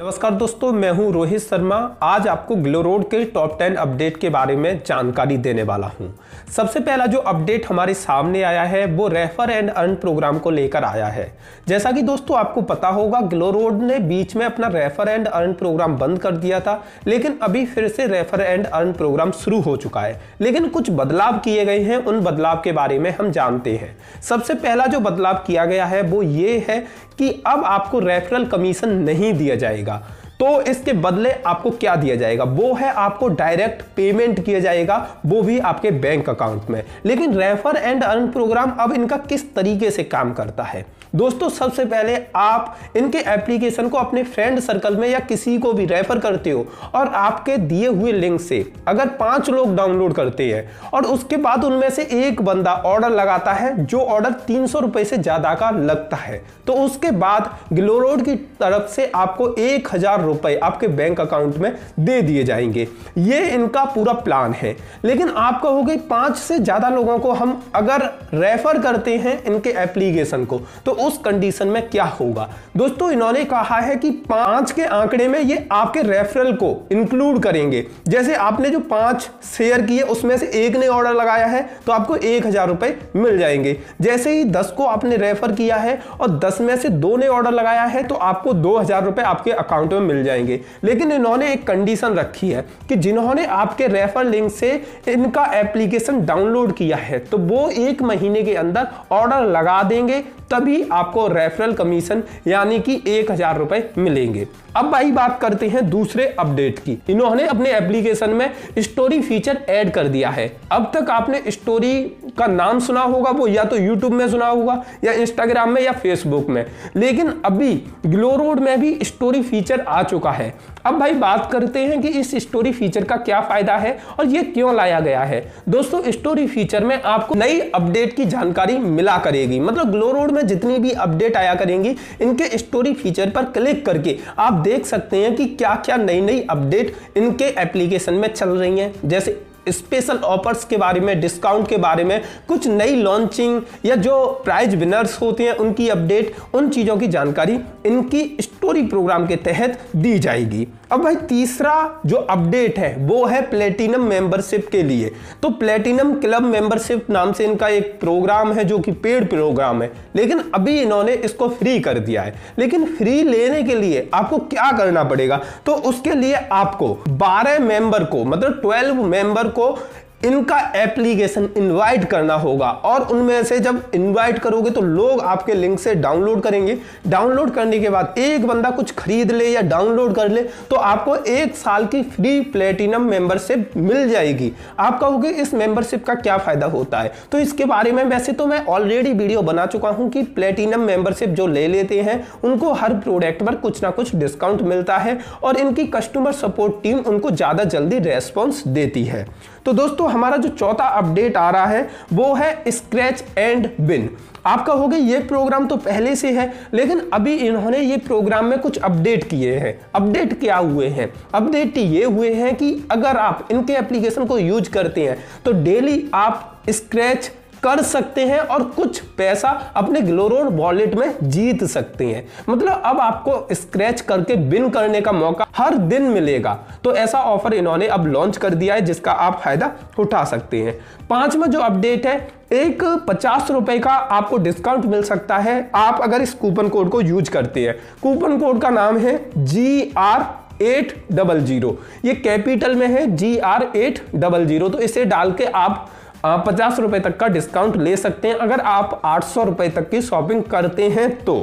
नमस्कार दोस्तों, मैं हूँ रोहित शर्मा। आज आपको ग्लो रोड के टॉप टेन अपडेट के बारे में जानकारी देने वाला हूँ। सबसे पहला जो अपडेट हमारे सामने आया है, वो रेफर एंड अर्न प्रोग्राम को लेकर आया है। जैसा कि दोस्तों, आपको पता होगा, ग्लो रोड ने बीच में अपना रेफर एंड अर्न प्रोग्राम बंद कर दिया था, लेकिन अभी फिर से रेफर एंड अर्न प्रोग्राम शुरू हो चुका है। लेकिन कुछ बदलाव किए गए हैं, उन बदलाव के बारे में हम जानते हैं। सबसे पहला जो बदलाव किया गया है, वो ये है कि अब आपको रेफरल कमीशन नहीं दिया जाएगा। रहेगा तो इसके बदले आपको क्या दिया जाएगा? वो है आपको डायरेक्ट पेमेंट किया जाएगा, वो भी आपके बैंक अकाउंट में। लेकिन रेफर एंड अर्न प्रोग्राम अब इनका किस तरीके से काम करता है? दोस्तों, सबसे पहले आप इनके एप्लीकेशन को अपने फ्रेंड सर्कल में या किसी को भी रेफर करते हो और आपके दिए हुए लिंक से अगर पाँच लोग डाउनलोड करते हैं और उसके बाद उनमें से एक बंदा ऑर्डर लगाता है, जो ऑर्डर तीन सौ से ज़्यादा का लगता है तो उसके बाद ग्लोरोड की तरफ़ से आपको एक हज़ार रुपए आपके बैंक अकाउंट में दे दिए जाएँगे। ये इनका पूरा प्लान है। लेकिन आप कहोगे पाँच से ज़्यादा लोगों को हम अगर रेफर करते हैं इनके एप्लीकेशन को तो उस कंडीशन में क्या होगा? दोस्तों, इन्होंने कहा है कि पाँच के आंकड़े में ये आपके रेफरल को इंक्लूड करेंगे। जैसे आपने जो पाँच शेयर किए, उसमें से एक ने ऑर्डर लगाया है तो आपको एक हज़ार रुपए मिल जाएँगे। जैसे ही दस को आपने रेफर किया है और दस में से दो ने ऑर्डर लगाया है तो आपको दो हज़ार रुपए आपके अकाउंट में मिल जाएँगे। लेकिन इन्होंने एक कंडीशन रखी है कि जिन्होंने आपके रेफर लिंक से इनका एप्लीकेशन डाउनलोड किया है तो वो एक महीने के अंदर ऑर्डर लगा देंगे, तभी आपको रेफरल कमीशन यानी कि एक हज़ार रुपए मिलेंगे। अब भाई बात करते हैं दूसरे अपडेट की। इन्होंने अपने एप्लीकेशन में स्टोरी फीचर ऐड कर दिया है। अब तक आपने स्टोरी का नाम सुना होगा वो, या तो यूट्यूब में सुना होगा, या इंस्टाग्राम में, या फेसबुक में। लेकिन अभी ग्लो रोड में भी स्टोरी फीचर आ चुका है। अब भाई बात करते हैं कि इस स्टोरी फीचर का क्या फ़ायदा है और ये क्यों लाया गया है। दोस्तों स्टोरी फीचर में आपको नई अपडेट की जानकारी मिला करेगी। मतलब ग्लो रोड में जितनी भी अपडेट आया करेंगी, इनके स्टोरी फीचर पर क्लिक करके आप देख सकते हैं कि क्या क्या नई नई अपडेट इनके एप्लीकेशन में चल रही हैं। जैसे स्पेशल ऑफर्स के बारे में डिस्काउंट के बारे में कुछ नई लॉन्चिंग या जो प्राइज विनर्स होते हैं, उनकी अपडेट उन चीज़ों की जानकारी इनकी स्टोरी प्रोग्राम के तहत दी जाएगी। अब भाई तीसरा जो अपडेट है, वो है प्लेटिनम मेंबरशिप के लिए। तो प्लेटिनम क्लब मेंबरशिप नाम से इनका एक प्रोग्राम है, जो कि पेड प्रोग्राम है। लेकिन अभी इन्होंने इसको फ्री कर दिया है। लेकिन फ्री लेने के लिए आपको क्या करना पड़ेगा? तो उसके लिए आपको 12 मेंबर को मतलब 12 मेंबर को इनका एप्लीकेशन इनवाइट करना होगा। और उनमें से जब इनवाइट करोगे तो लोग आपके लिंक से डाउनलोड करेंगे। डाउनलोड करने के बाद एक बंदा कुछ खरीद ले या डाउनलोड कर ले तो आपको एक साल की फ्री प्लेटिनम मेंबरशिप मिल जाएगी। आप कहोगे, इस मेंबरशिप का क्या फ़ायदा होता है? तो इसके बारे में वैसे तो मैं ऑलरेडी वीडियो बना चुका हूँ कि प्लेटिनम मेंबरशिप जो ले लेते हैं, उनको हर प्रोडक्ट पर कुछ ना कुछ डिस्काउंट मिलता है और इनकी कस्टमर सपोर्ट टीम उनको ज़्यादा जल्दी रेस्पॉन्स देती है। तो दोस्तों, हमारा जो चौथा अपडेट आ रहा है, वो है स्क्रैच एंड बिन आपका हो गया ये प्रोग्राम तो पहले से है, लेकिन अभी इन्होंने ये प्रोग्राम में कुछ अपडेट किए हैं। अपडेट क्या हुए हैं? अपडेट ये हुए हैं कि अगर आप इनके एप्लीकेशन को यूज़ करते हैं तो डेली आप स्क्रैच कर सकते हैं और कुछ पैसा अपने ग्लोरोड वॉलेट में जीत सकते हैं। मतलब अब आपको स्क्रैच करके बिन करने का मौका हर दिन मिलेगा। तो ऐसा ऑफ़र इन्होंने अब लॉन्च कर दिया है, जिसका आप फ़ायदा उठा सकते हैं। पांचवा जो अपडेट है, एक पचास रुपए का आपको डिस्काउंट मिल सकता है। आप अगर इस कूपन कोड को यूज़ करते हैं, कूपन कोड का नाम है G R eight double zero ये कैपिटल में है G R eight double zero तो इसे डाल के आप पचास रुपए तक का डिस्काउंट ले सकते हैं। अगर आप आठ सौ रुपए तक की शॉपिंग करते हैं तो।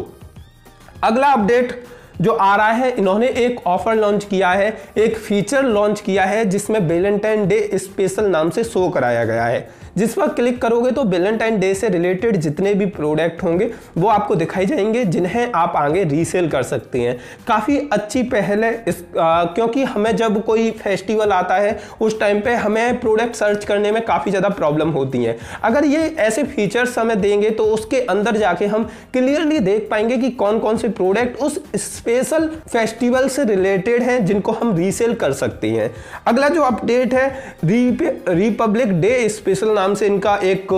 अगला अपडेट जो आ रहा है इन्होंने एक ऑफ़र लॉन्च किया है एक फीचर लॉन्च किया है जिसमें वेलेंटाइन डे स्पेशल नाम से शो कराया गया है। जिस पर क्लिक करोगे तो वेलेंटाइन डे से रिलेटेड जितने भी प्रोडक्ट होंगे वो आपको दिखाई जाएँगे जिन्हें आप आगे रीसेल कर सकते हैं। काफ़ी अच्छी पहल है इस आ, क्योंकि हमें जब कोई फेस्टिवल आता है उस टाइम पे हमें प्रोडक्ट सर्च करने में काफ़ी ज़्यादा प्रॉब्लम होती हैं। अगर ये ऐसे फीचर्स हमें देंगे तो उसके अंदर जाके हम क्लियरली देख पाएँगे कि कौन कौन से प्रोडक्ट उस स्पेशल फेस्टिवल से रिलेटेड हैं, जिनको हम रीसेल कर सकते हैं। अगला जो अपडेट है रिपब्लिक डे स्पेशल नाम से इनका एक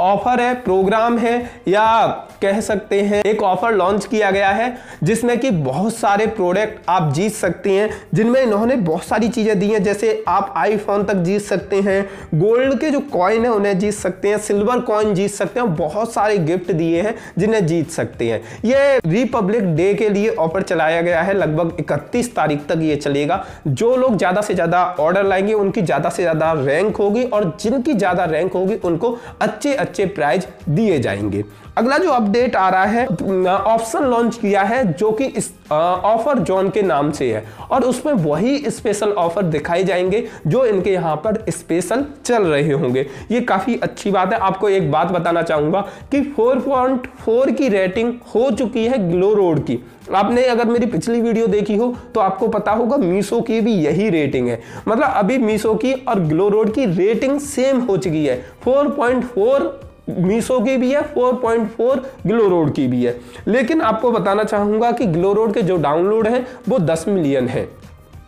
ऑफ़र है प्रोग्राम है, या कह सकते हैं, एक ऑफ़र लॉन्च किया गया है, जिसमें कि बहुत सारे प्रोडक्ट आप जीत सकते हैं, जिनमें इन्होंने बहुत सारी चीज़ें दी हैं, जैसे आप आईफोन तक जीत सकते हैं गोल्ड के जो कॉइन है, उन्हें जीत सकते हैं सिल्वर कॉइन जीत सकते हैं बहुत सारे गिफ्ट दिए हैं, जिन्हें जीत सकते हैं। ये रिपब्लिक डे के लिए ऑफ़र चलाया गया है, लगभग इकतीस तारीख तक ये चलेगा। जो लोग ज़्यादा से ज़्यादा ऑर्डर लाएँगे, उनकी ज़्यादा से ज़्यादा रैंक होगी और जिनकी ज़्यादा रैंक होगी, उनको अच्छे अच्छे प्राइज दिए जाएँगे। अगला जो अपडेट आ रहा है ऑप्शन लॉन्च किया है, जो कि इस ऑफ़र जोन के नाम से है। और उसमें वही स्पेशल ऑफ़र दिखाए जाएँगे, जो इनके यहाँ पर स्पेशल चल रहे होंगे। ये काफ़ी अच्छी बात है। आपको एक बात बताना चाहूँगा कि 4.4 की रेटिंग हो चुकी है ग्लो रोड की। आपने अगर मेरी पिछली वीडियो देखी हो तो आपको पता होगा मीशो की भी यही रेटिंग है। मतलब अभी मीशो की और ग्लो रोड की रेटिंग सेम हो चुकी है। 4.4 मीशो की भी है 4.4 ग्लो रोड की भी है। लेकिन आपको बताना चाहूँगा कि ग्लो रोड के जो डाउनलोड हैं, वो 10 मिलियन है।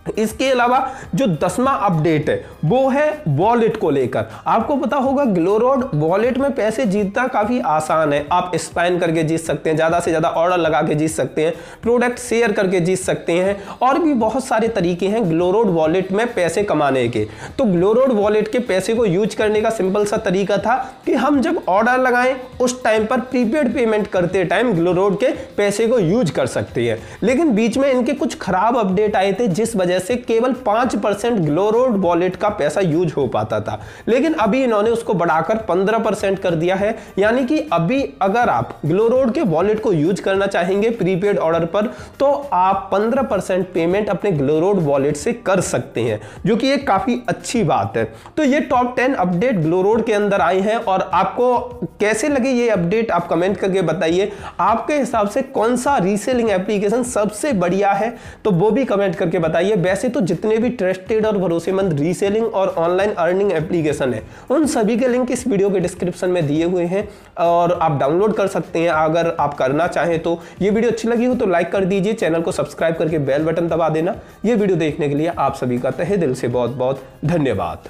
इसके अलावा जो दसवां अपडेट है, वो है वॉलेट को लेकर। आपको पता होगा ग्लोरोड वॉलेट में पैसे जीतना काफ़ी आसान है। आप स्पैन करके जीत सकते हैं, ज़्यादा से ज़्यादा ऑर्डर लगा के जीत सकते हैं प्रोडक्ट शेयर करके जीत सकते हैं, और भी बहुत सारे तरीके हैं ग्लोरोड वॉलेट में पैसे कमाने के। तो ग्लोरोड वॉलेट के पैसे को यूज़ करने का सिंपल सा तरीका था कि हम जब ऑर्डर लगाएँ, उस टाइम पर प्रीपेड पेमेंट करते टाइम ग्लोरोड के पैसे को यूज़ कर सकते हैं। लेकिन बीच में इनके कुछ खराब अपडेट आए थे, जिस वजह वजह से केवल पाँच परसेंट ग्लोरोड वॉलेट का पैसा यूज़ हो पाता था। लेकिन अभी इन्होंने उसको बढ़ाकर पंद्रह परसेंट कर दिया है। यानी कि अभी अगर आप ग्लोरोड के वॉलेट को यूज़ करना चाहेंगे प्रीपेड ऑर्डर पर तो आप पंद्रह परसेंट पेमेंट अपने ग्लोरोड वॉलेट से कर सकते हैं, जो कि एक काफ़ी अच्छी बात है। तो ये टॉप टेन अपडेट ग्लोरोड के अंदर आए हैं, और आपको कैसे लगे ये अपडेट, आप कमेंट करके बताइए। आपके हिसाब से कौन सा रीसेलिंग एप्लीकेशन सबसे बढ़िया है तो वो भी कमेंट करके बताइए। वैसे तो जितने भी ट्रस्टेड और भरोसेमंद रीसेलिंग और ऑनलाइन अर्निंग एप्लीकेशन है, उन सभी के लिंक इस वीडियो के डिस्क्रिप्शन में दिए हुए हैं और आप डाउनलोड कर सकते हैं। अगर आप करना चाहें तो ये वीडियो अच्छी लगी हो तो लाइक कर दीजिए चैनल को सब्सक्राइब करके बेल बटन दबा देना। ये वीडियो देखने के लिए आप सभी का तहे दिल से बहुत बहुत धन्यवाद।